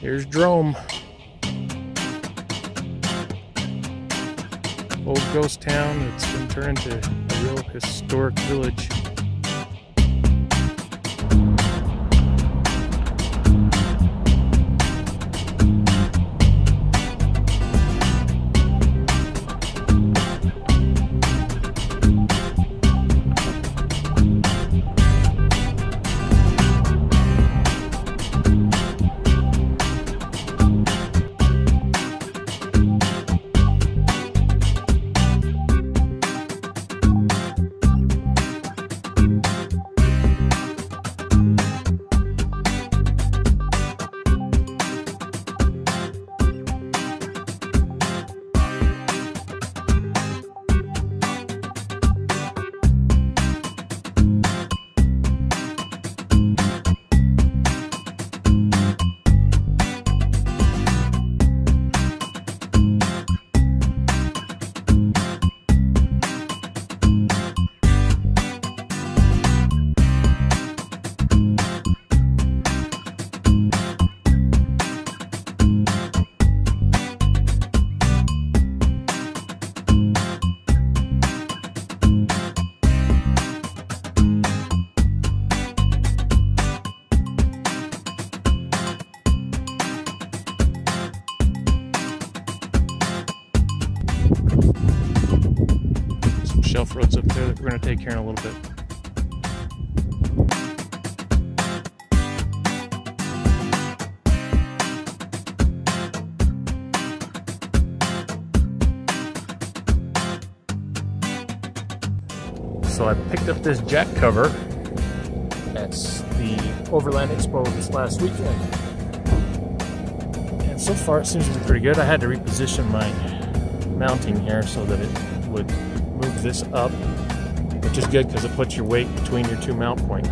Here's Jerome. Old ghost town that's been turned into a real historic village. Going to take care in a little bit. So I picked up this jack cover. That's the Overland Expo this last weekend. And so far it seems to be pretty good. I had to reposition my mounting here so that it would move this up, which is good because it puts your weight between your two mount points.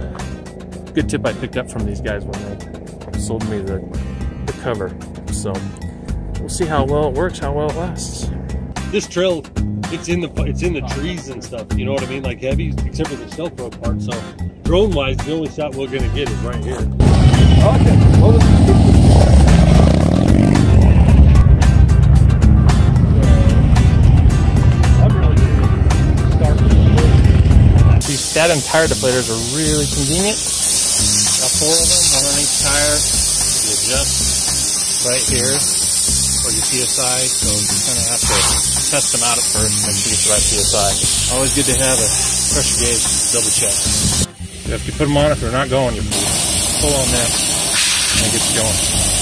Good tip I picked up from these guys when they sold me the, the cover. So we'll see how well it works, how well it lasts. This trail, it's in the it's in the trees and stuff. You know what I mean? Like heavy, except for the stealth road part. So drone wise, the only shot we're gonna get is right here. These static tire deflators are really convenient. Got four of them, one on each tire. You adjust right here for your PSI, so you kind of have to test them out at first, make sure you get the right PSI. Always good to have a pressure gauge, double check. If you put them on, if they're not going, you pull on that and it gets going.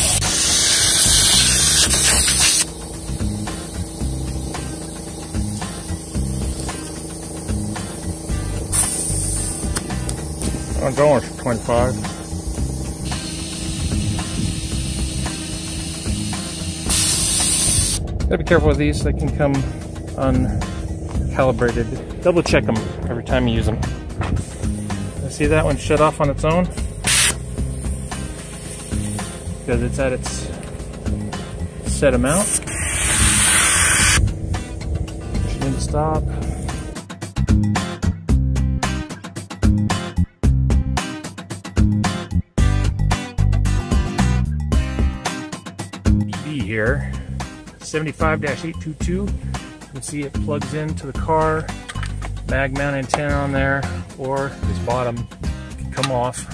Going for 25. Gotta be careful with these, they can come uncalibrated. Double check them every time you use them. I see that one shut off on its own? Because it's at its set amount. To stop. Here, 75-822. You can see it plugs into the car, mag mount antenna on there, or this bottom can come off.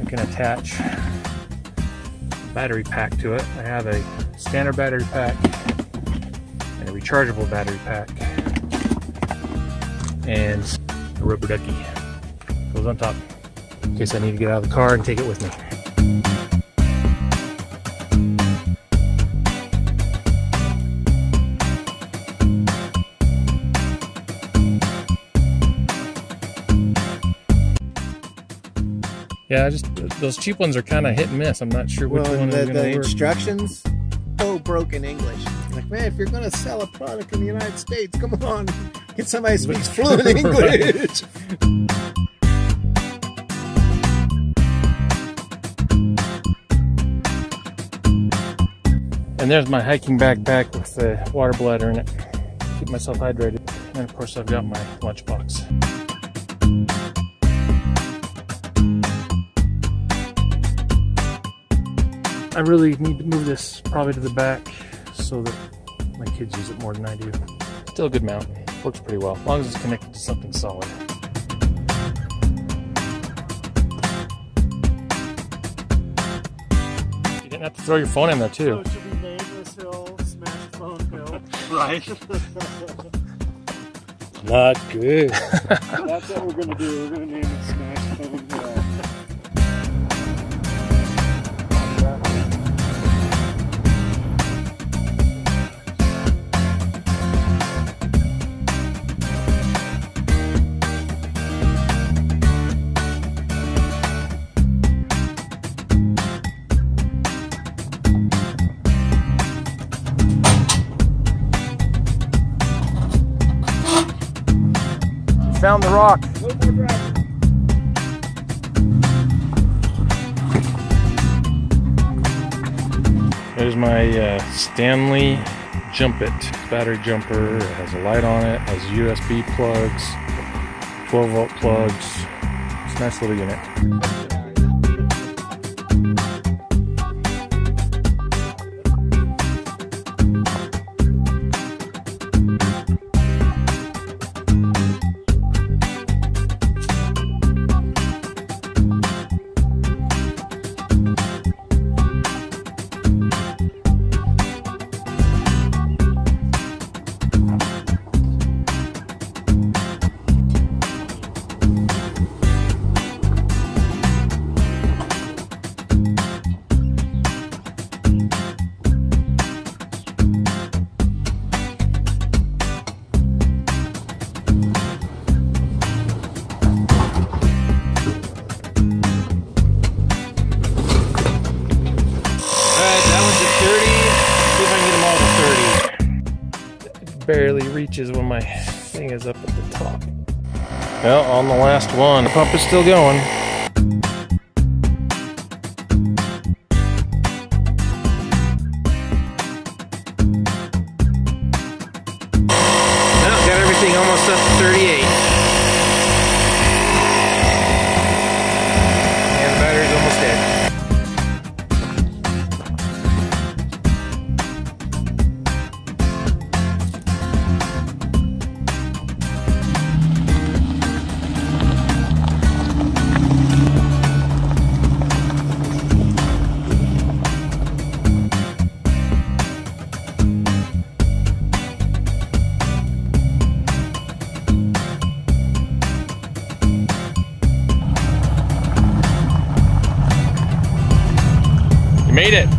I can attach battery pack to it. I have a standard battery pack and a rechargeable battery pack and a rubber ducky goes on top in case I need to get out of the car and take it with me. Yeah, I just those cheap ones are kind of hit and miss. I'm not sure which Well, one is the, going to work. instructions, Oh, broken English. Like, man, if you're gonna sell a product in the United States, come on, get somebody who speaks fluent English. And there's my hiking backpack with the water bladder in it. Keep myself hydrated. And of course, I've got my lunchbox. I really need to move this probably to the back so that my kids use it more than I do. Still a good mount. Works pretty well, as long as it's connected to something solid. You didn't have to throw your phone in there too. So should we name this hill Smash Phone Hill? Right. Not good. That's what we're gonna do. We're gonna name it Smash Found the rock. There's my uh, Stanley Jumpit battery jumper. It has a light on it, has USB plugs, 12 volt plugs. It's a nice little unit. Reaches when my thing is up at the top. Well, on the last one, the pump is still going. You made it.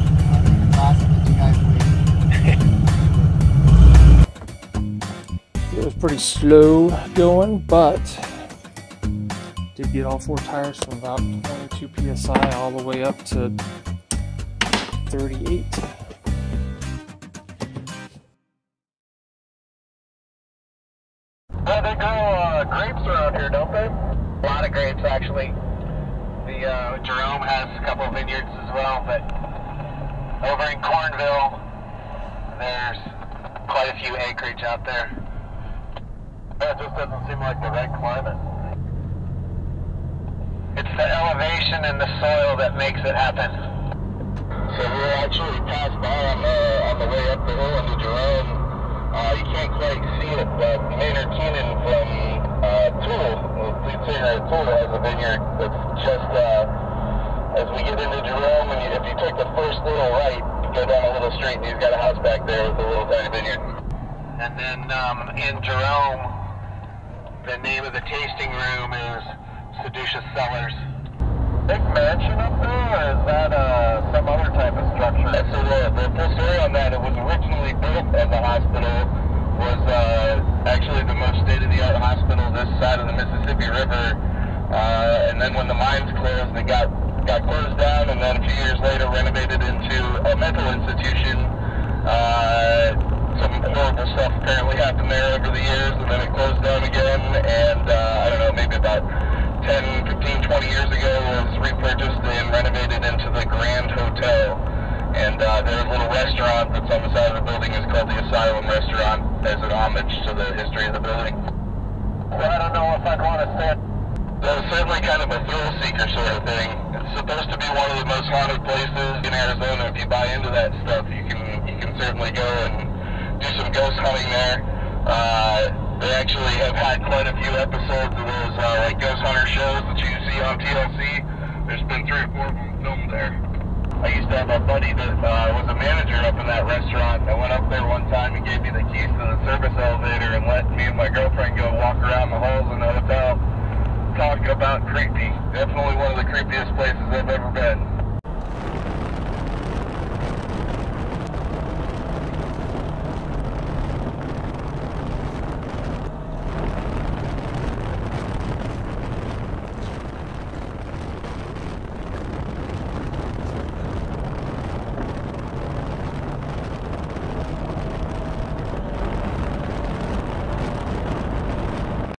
It was pretty slow going, but did get all four tires from about 22 psi all the way up to 38. Well, they grow uh, grapes around here, don't they? A lot of grapes, actually. The uh, Jerome has a couple of vineyards as well, but over in Cornville, there's quite a few acreage out there. That just doesn't seem like the right climate. It's the elevation and the soil that makes it happen. So we were actually passed by on the on the way up the hill into Jerome. Uh, you can't quite see it, but Maynard Keenan from uh, Tool, the lead singer of Tool, has a vineyard that's just uh, as we get into Jerome. And you, if you take the first little right, you go down a little street, and he's got a house back there with a little tiny vineyard. And then um, in Jerome, the name of the tasting room is Caduceus Cellars. Big mansion up there, or is that uh, some other type of structure? That's the, uh, the full story on that. It was originally built as a hospital, was uh, actually the most state-of-the-art hospital this side of the Mississippi River. Uh, and then when the mines closed, they got got closed down, and then a few years later renovated into a mental institution. Uh, some horrible stuff apparently happened there over the years, and then it closed down again. And uh, I don't know, maybe about 10, 15, 20 years ago, was repurchased and renovated into the Grand Hotel. And uh, there's a little restaurant that's on the side of the building. It's called the Asylum Restaurant as an homage to the history of the building. Well, I don't know if I'd want to say was certainly kind of a thrill seeker sort of thing. It's supposed to be one of the most haunted places in Arizona If you buy into that stuff, you can you can certainly go and do some ghost hunting there. Uh, they actually have had quite a few episodes of those uh, like ghost hunter shows that you see on TLC. There's been three or four of them filmed there. I used to have a buddy that uh, was a manager up in that restaurant. I went up there one time and gave me the keys to the service elevator and let me and my girlfriend go walk around the halls in the hotel. Talk about creepy. Definitely one of the creepiest places I've ever been.